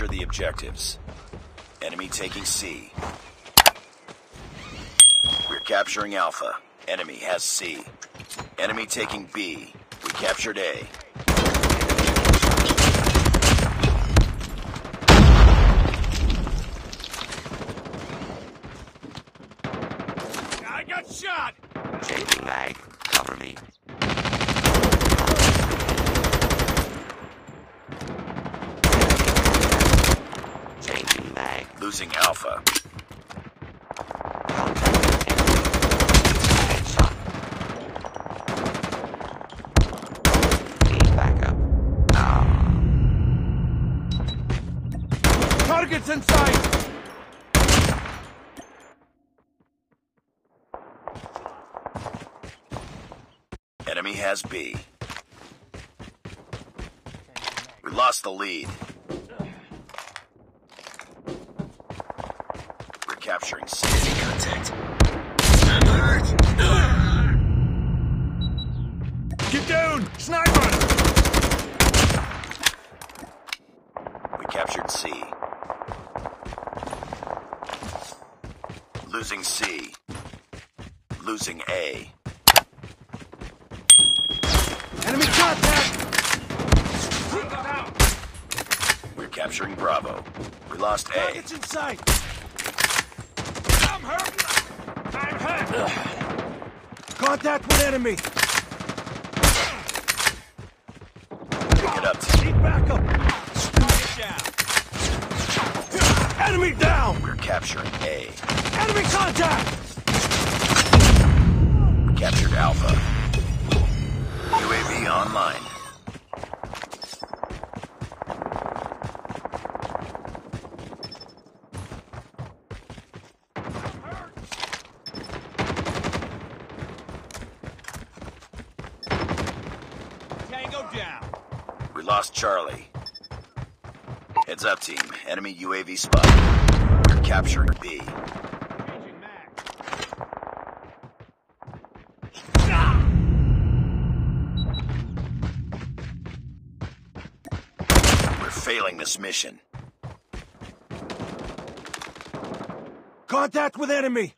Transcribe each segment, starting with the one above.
objectives. Enemy taking C. We're capturing Alpha. Enemy has C. Enemy taking B. We captured A. I got shot! Changing mag. Cover me. Losing Alpha. Contact. Headshot. Need backup. Ah. Target's in sight! Enemy has B. We lost the lead. Capturing C. Contact. Get down! Sniper! We captured C. Losing C. Losing A. Enemy contact! We're capturing Bravo. We lost A. Target's in sight! I'm hurt! I'm hurt! Contact with enemy! Pick it up. Need backup! Enemy down! We're capturing A. Enemy contact! We captured Alpha. UAV online. Tango down! We lost Charlie. Heads up, team. Enemy UAV spotted. We're capturing B. We're failing this mission. Contact with enemy!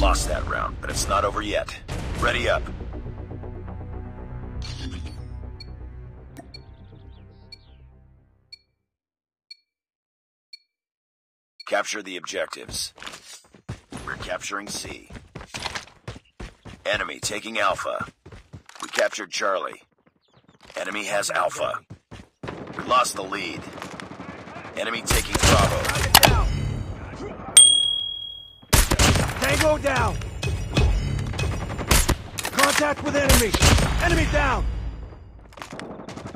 Lost that round, but it's not over yet. Ready up. Capture the objectives. We're capturing C. Enemy taking Alpha. We captured Charlie. Enemy has Alpha. We lost the lead. Enemy taking Bravo. Tango down! Contact with enemy! Enemy down!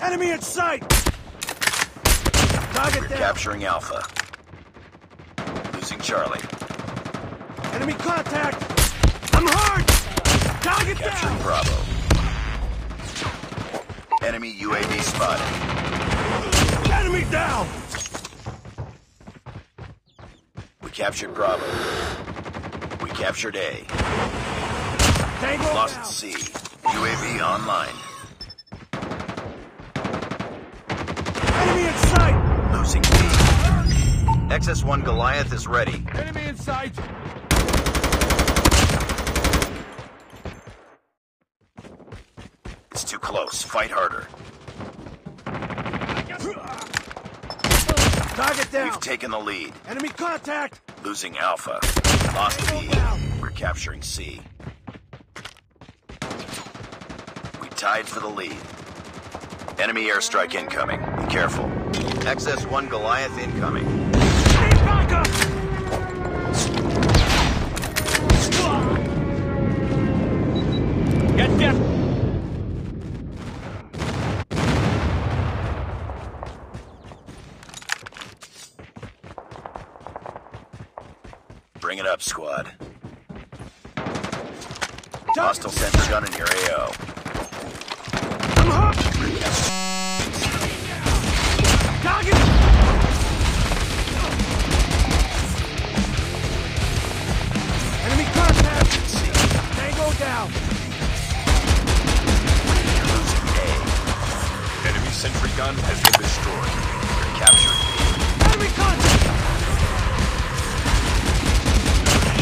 Enemy in sight! Target We're down! capturing Alpha. Losing Charlie. Enemy contact! I'm hurt! Target Capturing down! Bravo. Enemy UAV spotted. Enemy down! We captured Bravo. We captured A. Tango down! Lost C. UAV online. Enemy in sight! Losing XS-1 Goliath is ready. Enemy in sight! It's too close. Fight harder. Target down! We've taken the lead. Enemy contact! Losing Alpha. Lost B. We're capturing C. We tied for the lead. Enemy airstrike incoming. Be careful. XS-1 Goliath incoming. Bring it up, squad. Hostile sentry gun in your AO. I'm hurt! Target! sentry gun has been destroyed. You're captured. Enemy contact!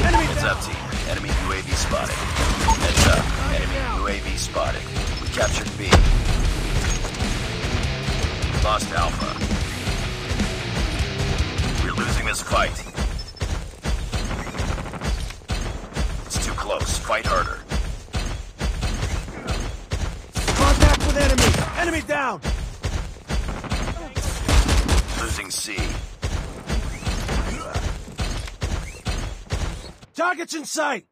Enemy Heads down. up, team. Enemy UAV spotted. Heads up. Enemy UAV spotted. We captured B. Lost Alpha. We're losing this fight. It's too close. Fight harder. Contact with enemy! Enemy down! Losing C. Targets in sight!